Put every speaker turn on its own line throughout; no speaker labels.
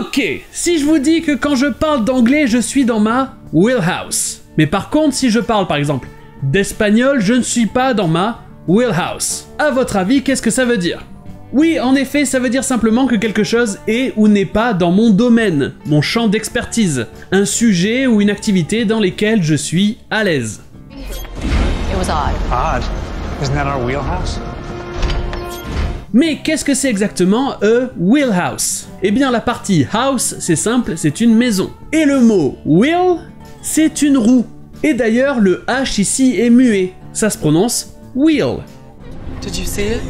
Ok, si je vous dis que quand je parle d'anglais, je suis dans ma wheelhouse. Mais par contre, si je parle par exemple d'espagnol, je ne suis pas dans ma wheelhouse. À votre avis, qu'est-ce que ça veut dire? Oui, en effet, ça veut dire simplement que quelque chose est ou n'est pas dans mon domaine, mon champ d'expertise, un sujet ou une activité dans lesquels je suis à l'aise.
It was odd.
Odd? Isn't that our wheelhouse?
Mais qu'est-ce que c'est exactement a wheelhouse? Eh bien la partie house, c'est simple, c'est une maison. Et le mot wheel, c'est une roue. Et d'ailleurs, le H ici est muet. Ça se prononce wheel.
Did you see it?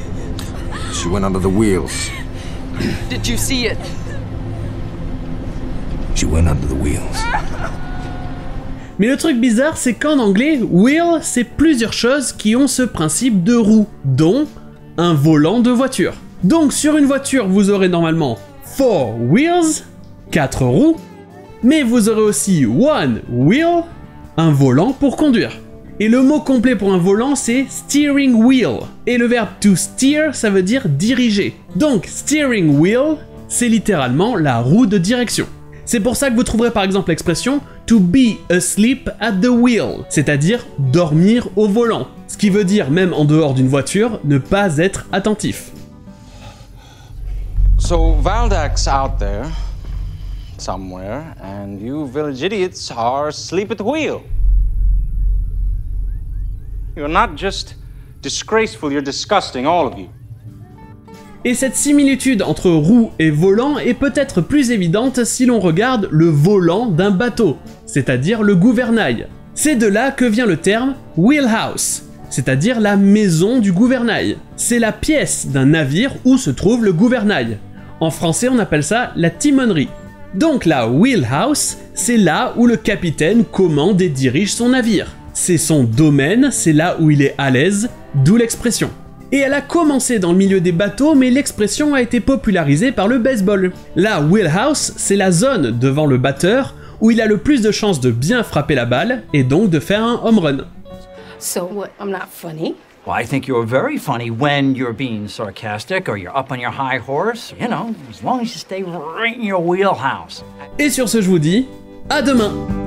She went under the wheels.
Did you see it?
She went under the wheels.
Mais le truc bizarre, c'est qu'en anglais, wheel, c'est plusieurs choses qui ont ce principe de roue, dont un volant de voiture. Donc sur une voiture, vous aurez normalement four wheels, quatre roues, mais vous aurez aussi one wheel, un volant pour conduire. Et le mot complet pour un volant, c'est steering wheel. Et le verbe to steer, ça veut dire diriger. Donc steering wheel, c'est littéralement la roue de direction. C'est pour ça que vous trouverez par exemple l'expression to be asleep at the wheel, c'est-à-dire dormir au volant. Ce qui veut dire, même en dehors d'une voiture, ne pas être attentif.
So Valdak's out there somewhere, and you village idiots are asleep at the wheel. You're not just disgraceful, you're disgusting, all of you.
Et cette similitude entre roue et volant est peut-être plus évidente si l'on regarde le volant d'un bateau, c'est-à-dire le gouvernail. C'est de là que vient le terme wheelhouse, c'est-à-dire la maison du gouvernail. C'est la pièce d'un navire où se trouve le gouvernail. En français, on appelle ça la timonerie. Donc la wheelhouse, c'est là où le capitaine commande et dirige son navire. C'est son domaine, c'est là où il est à l'aise, d'où l'expression. Et elle a commencé dans le milieu des bateaux, mais l'expression a été popularisée par le baseball. La wheelhouse, c'est la zone devant le batteur où il a le plus de chances de bien frapper la balle et donc de faire un home run.
So what? I'm not funny.
Well, I think you're very funny when you're being sarcastic or you're up on your high horse. You know, as long as you stay right in your wheelhouse.
Et sur ce, je vous dis à demain